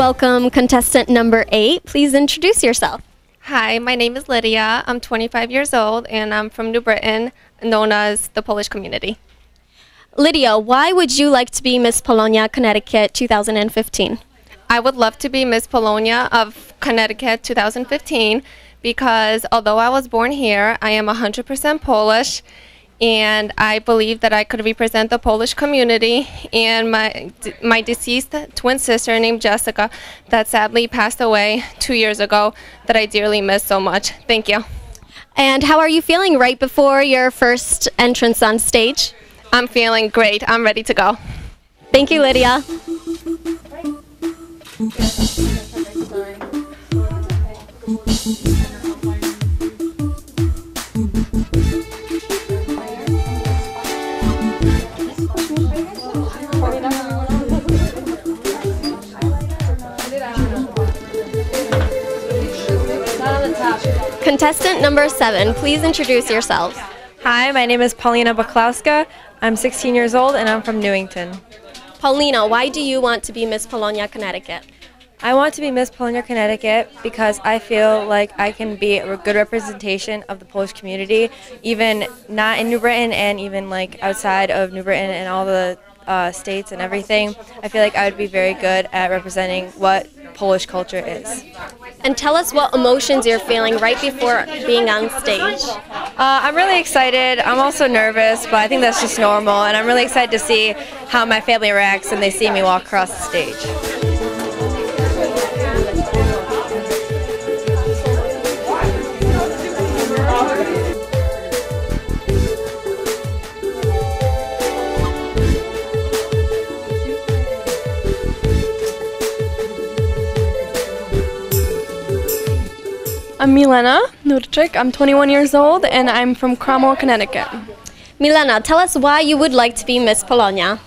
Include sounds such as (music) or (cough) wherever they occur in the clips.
Welcome, contestant number eight. Please introduce yourself. Hi, my name is Lydia. I'm 25 years old and I'm from New Britain, known as the Polish community. Lydia, why would you like to be Miss Polonia, Connecticut 2015? I would love to be Miss Polonia of Connecticut 2015 because although I was born here, I am 100% Polish and I believe that I could represent the Polish community and my my deceased twin sister named Jessica that sadly passed away 2 years ago that I dearly miss so much. Thank you. And how are you feeling right before your first entrance on stage? I'm feeling great. I'm ready to go. Thank you, Lydia. Contestant number seven, please introduce yourselves. Hi, my name is Paulina Baklowska. I'm 16 years old and I'm from Newington. Paulina, why do you want to be Miss Polonia, Connecticut? I want to be Miss Polonia, Connecticut because I feel like I can be a good representation of the Polish community, even not in New Britain and even like outside of New Britain and all the uh, states and everything. I feel like I would be very good at representing what Polish culture is. And tell us what emotions you're feeling right before being on stage. Uh, I'm really excited. I'm also nervous, but I think that's just normal. And I'm really excited to see how my family reacts when they see me walk across the stage. I'm Milena Nurczyk. I'm 21 years old and I'm from Cromwell, Connecticut. Milena, tell us why you would like to be Miss Polonia.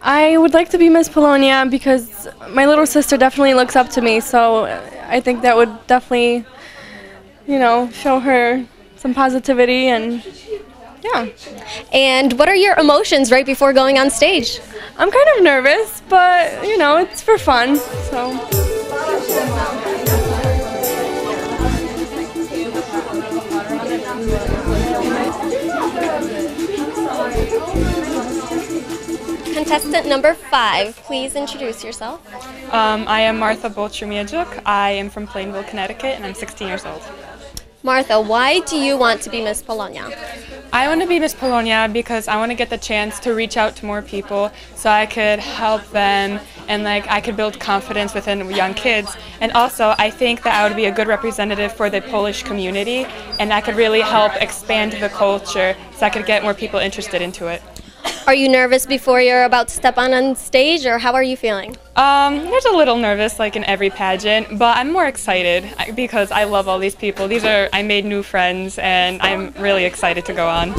I would like to be Miss Polonia because my little sister definitely looks up to me, so I think that would definitely, you know, show her some positivity and yeah. And what are your emotions right before going on stage? I'm kind of nervous, but you know, it's for fun, so. Contestant number five, please introduce yourself. Um, I am Martha Bolchumiajuk. I am from Plainville, Connecticut, and I'm 16 years old. Martha, why do you want to be Miss Polonia? I want to be Miss Polonia because I want to get the chance to reach out to more people so I could help them and like I could build confidence within young kids. And also, I think that I would be a good representative for the Polish community and I could really help expand the culture so I could get more people interested into it. Are you nervous before you're about to step on on stage, or how are you feeling? Um, there's a little nervous, like in every pageant, but I'm more excited because I love all these people. These are I made new friends, and I'm really excited to go on.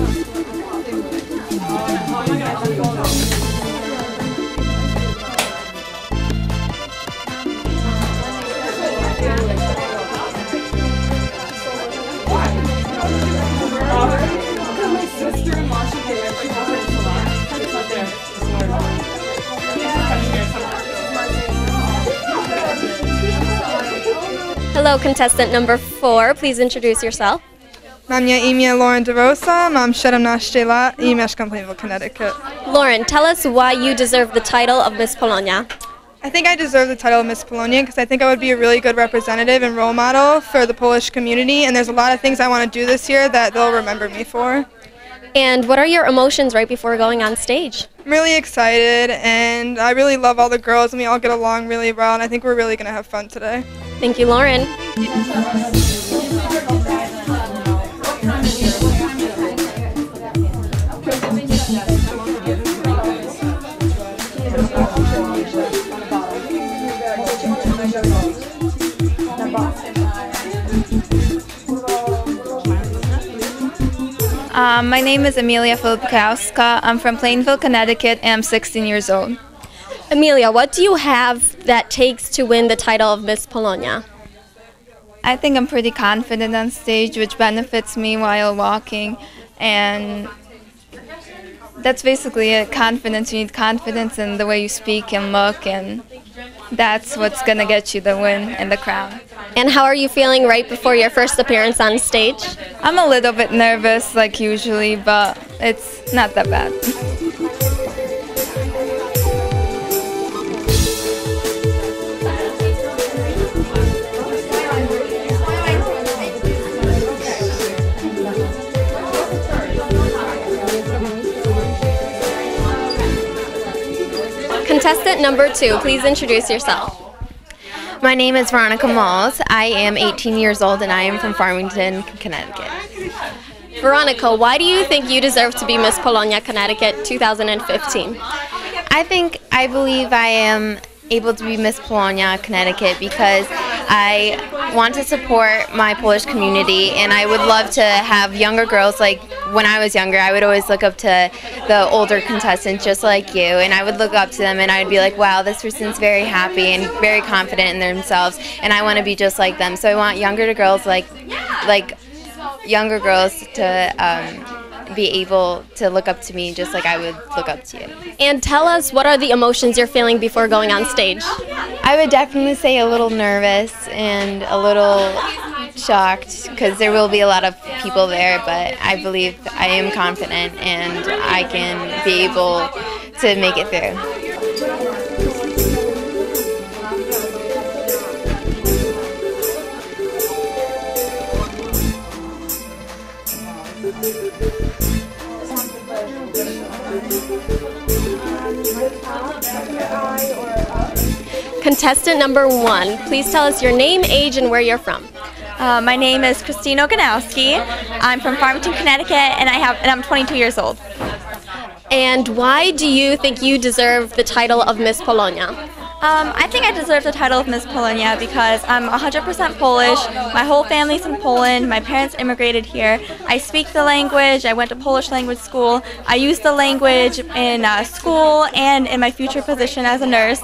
Hello, contestant number four. Please introduce yourself. Mam na imię Lauren DeRosa, mam 17 lat i mieszkam w Plainville, Connecticut. Lauren, tell us why you deserve the title of Miss Polonia. I think I deserve the title of Miss Polonia because I think I would be a really good representative and role model for the Polish community, and there's a lot of things I want to do this year that they'll remember me for. And what are your emotions right before going on stage? I'm really excited, and I really love all the girls, and we all get along really well, and I think we're really going to have fun today. Thank you, Lauren. Um, my name is Amelia Filipkowska. I'm from Plainville, Connecticut, and I'm 16 years old. Amelia, what do you have that takes to win the title of Miss Polonia? I think I'm pretty confident on stage, which benefits me while walking, and that's basically it. Confidence. You need confidence in the way you speak and look, and that's what's gonna get you the win and the crown. And how are you feeling right before your first appearance on stage? I'm a little bit nervous, like usually, but it's not that bad. Contestant number two, please introduce yourself. My name is Veronica Malls. I am 18 years old and I am from Farmington, Connecticut. Veronica, why do you think you deserve to be Miss Polonia, Connecticut 2015? I think I believe I am able to be Miss Polonia, Connecticut because I want to support my Polish community and I would love to have younger girls like when I was younger I would always look up to the older contestants just like you and I would look up to them and I'd be like wow this person's very happy and very confident in themselves and I want to be just like them so I want younger girls like like younger girls to um, be able to look up to me just like I would look up to you. And tell us what are the emotions you're feeling before going on stage? I would definitely say a little nervous and a little shocked because there will be a lot of people there, but I believe I am confident and I can be able to make it through. Contestant number one, please tell us your name, age, and where you're from. Uh, my name is Christine Oganowski. I'm from Farmington, Connecticut, and I have and I'm 22 years old. And why do you think you deserve the title of Miss Polonia? Um, I think I deserve the title of Miss Polonia because I'm 100% Polish. My whole family's in Poland. My parents immigrated here. I speak the language. I went to Polish language school. I use the language in uh, school and in my future position as a nurse.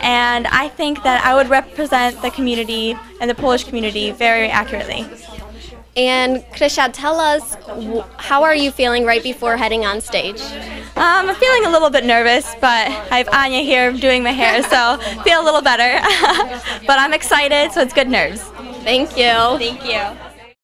And I think that I would represent the community and the Polish community very accurately. And Krisha, tell us how are you feeling right before heading on stage? Um, I'm feeling a little bit nervous, but I have Anya here doing my hair, so feel a little better. (laughs) but I'm excited, so it's good nerves. Thank you. Thank you.